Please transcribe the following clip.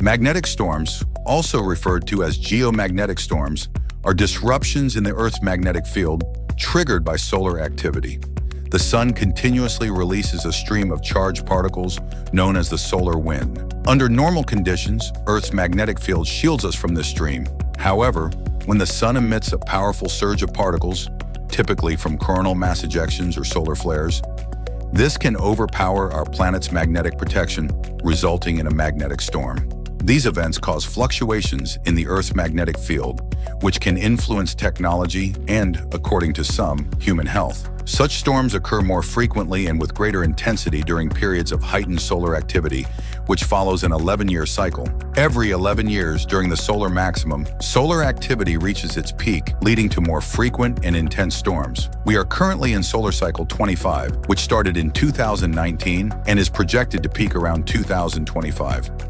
Magnetic storms, also referred to as geomagnetic storms, are disruptions in the Earth's magnetic field triggered by solar activity. The sun continuously releases a stream of charged particles known as the solar wind. Under normal conditions, Earth's magnetic field shields us from this stream. However, when the sun emits a powerful surge of particles, typically from coronal mass ejections or solar flares, this can overpower our planet's magnetic protection, resulting in a magnetic storm. These events cause fluctuations in the Earth's magnetic field, which can influence technology and, according to some, human health. Such storms occur more frequently and with greater intensity during periods of heightened solar activity, which follows an 11-year cycle. Every 11 years during the solar maximum, solar activity reaches its peak, leading to more frequent and intense storms. We are currently in solar cycle 25, which started in 2019 and is projected to peak around 2025.